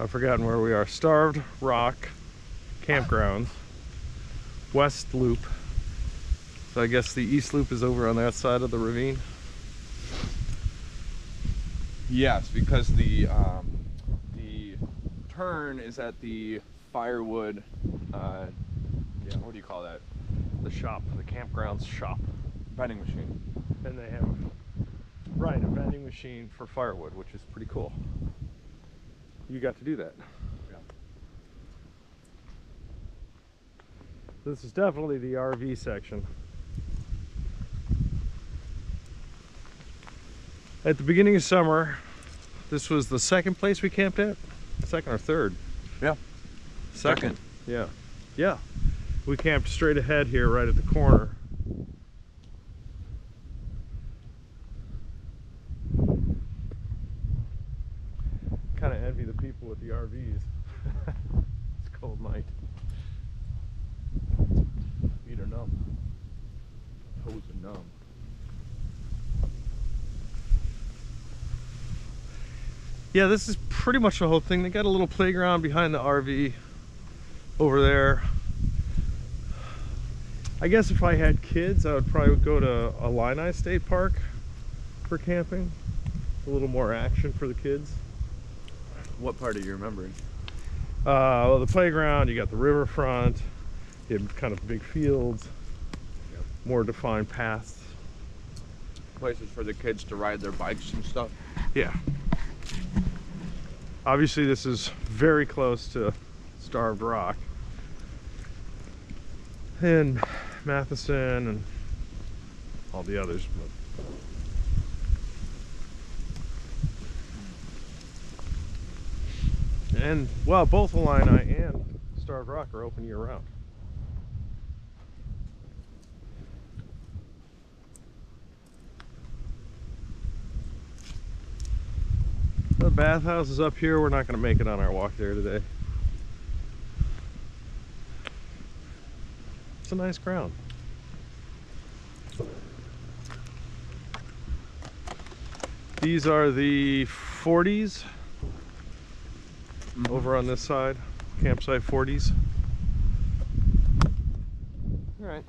I've forgotten where we are. Starved Rock Campgrounds, West Loop. So I guess the East Loop is over on that side of the ravine. Yes, because the um, the turn is at the firewood. Uh, yeah, what do you call that? The shop, the campgrounds shop. Vending machine. And they have, right, a vending machine for firewood, which is pretty cool. You got to do that. Yeah. This is definitely the RV section. At the beginning of summer, this was the second place we camped at? Second or third? Yeah. Second. Yeah. Yeah. We camped straight ahead here, right at the corner. Kind of envy the people with the RVs. it's a cold night. Feet are numb. Toes are numb. Yeah, this is pretty much the whole thing. They got a little playground behind the RV over there. I guess if I had kids, I would probably go to Illini State Park for camping. A little more action for the kids. What part are you remembering? Uh, well, the playground, you got the riverfront, you have kind of big fields, Yep. more defined paths. Places for the kids to ride their bikes and stuff. Yeah. Obviously, this is very close to Starved Rock. And Matthiessen and all the others. But... And, well, both Illini and Starved Rock are open year round. The bathhouse is up here. We're not going to make it on our walk there today. It's a nice ground. These are the 40s over on this side, campsite 40s. All right.